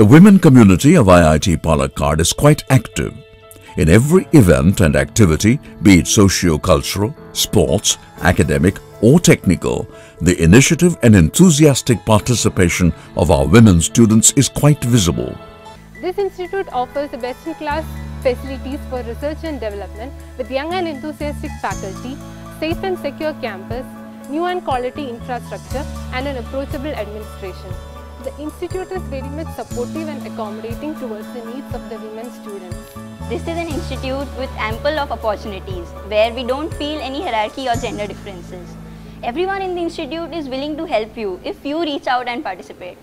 The women community of IIT Palakkad is quite active. In every event and activity, be it socio-cultural, sports, academic or technical, the initiative and enthusiastic participation of our women students is quite visible. This institute offers the best-in-class facilities for research and development with young and enthusiastic faculty, safe and secure campus, new and quality infrastructure and an approachable administration. The institute is very much supportive and accommodating towards the needs of the women students. This is an institute with ample of opportunities where we don't feel any hierarchy or gender differences. Everyone in the institute is willing to help you if you reach out and participate.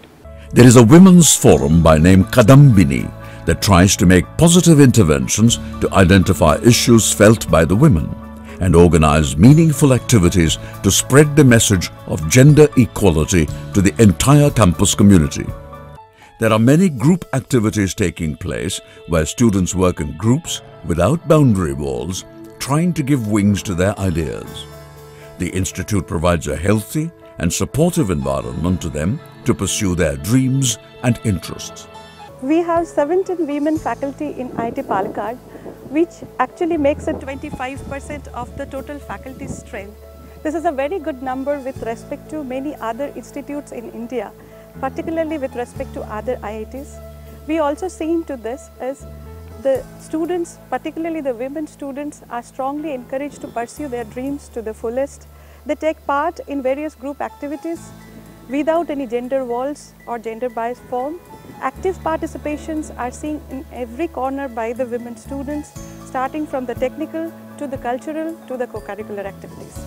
There is a women's forum by name Kadambini that tries to make positive interventions to identify issues felt by the women and organize meaningful activities to spread the message of gender equality to the entire campus community. There are many group activities taking place where students work in groups without boundary walls, trying to give wings to their ideas. The Institute provides a healthy and supportive environment to them to pursue their dreams and interests. We have 17 women faculty in IIT Palakkad, which actually makes it 25% of the total faculty strength. This is a very good number with respect to many other institutes in India, particularly with respect to other IITs. We also see to this is the students, particularly the women students, are strongly encouraged to pursue their dreams to the fullest. They take part in various group activities without any gender walls or gender bias form. Active participations are seen in every corner by the women students, starting from the technical to the cultural to the co-curricular activities.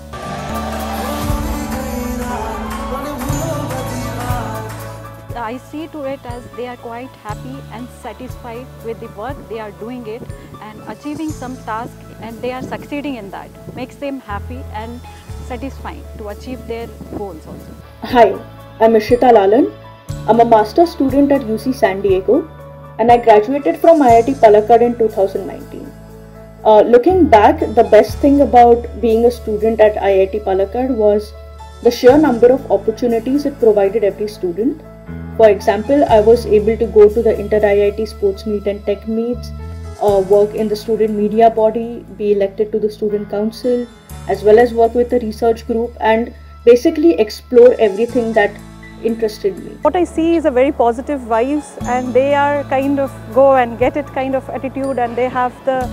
I see to it as they are quite happy and satisfied with the work they are doing it and achieving some task and they are succeeding in that makes them happy and satisfying to achieve their goals also. Hi, I'm Ishita Lalan. I'm a master student at UC San Diego and I graduated from IIT Palakkad in 2019. Uh, looking back, the best thing about being a student at IIT Palakkad was the sheer number of opportunities it provided every student. For example, I was able to go to the Inter IIT Sports Meet and Tech Meets, uh, work in the student media body, be elected to the student council, as well as work with the research group and basically explore everything that interested me. What I see is a very positive vibes and they are kind of go and get it kind of attitude and they have the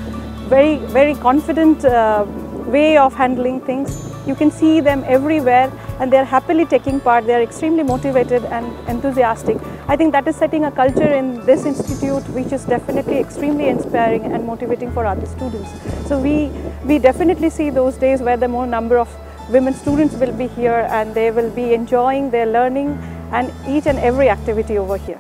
very, very confident uh, way of handling things. You can see them everywhere and they're happily taking part. They're extremely motivated and enthusiastic. I think that is setting a culture in this institute which is definitely extremely inspiring and motivating for other students. So we, we definitely see those days where the more number of women students will be here and they will be enjoying their learning and each and every activity over here.